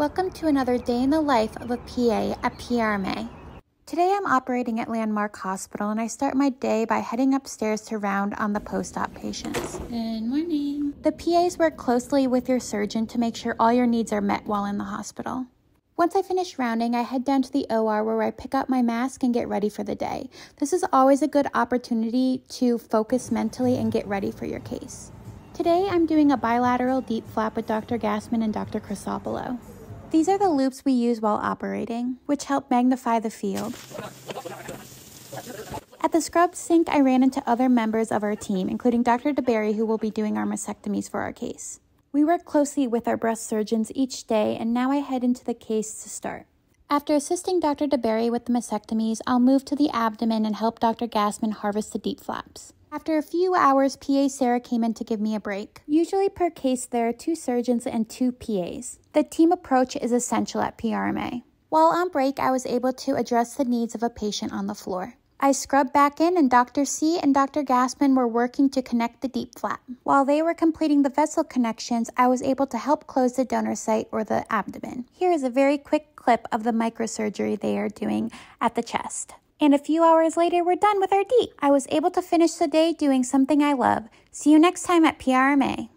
Welcome to another day in the life of a PA at PRMA. Today I'm operating at Landmark Hospital and I start my day by heading upstairs to round on the post-op patients. Good morning. The PAs work closely with your surgeon to make sure all your needs are met while in the hospital. Once I finish rounding, I head down to the OR where I pick up my mask and get ready for the day. This is always a good opportunity to focus mentally and get ready for your case. Today I'm doing a bilateral DIEP flap with Dr. Gassman and Dr. Chrysopoulo. These are the loupes we use while operating, which help magnify the field. At the scrub sink, I ran into other members of our team, including Dr. DeBerry, who will be doing our mastectomies for our case. We work closely with our breast surgeons each day, and now I head into the case to start. After assisting Dr. DeBerry with the mastectomies, I'll move to the abdomen and help Dr. Gassman harvest the DIEP flaps. After a few hours, PA Sarah came in to give me a break. Usually per case, there are two surgeons and two PAs. The team approach is essential at PRMA. While on break, I was able to address the needs of a patient on the floor. I scrubbed back in, and Dr. C and Dr. Gassman were working to connect the DIEP flap. While they were completing the vessel connections, I was able to help close the donor site or the abdomen. Here is a very quick clip of the microsurgery they are doing at the chest. And a few hours later, we're done with our DIEP. I was able to finish the day doing something I love. See you next time at PRMA.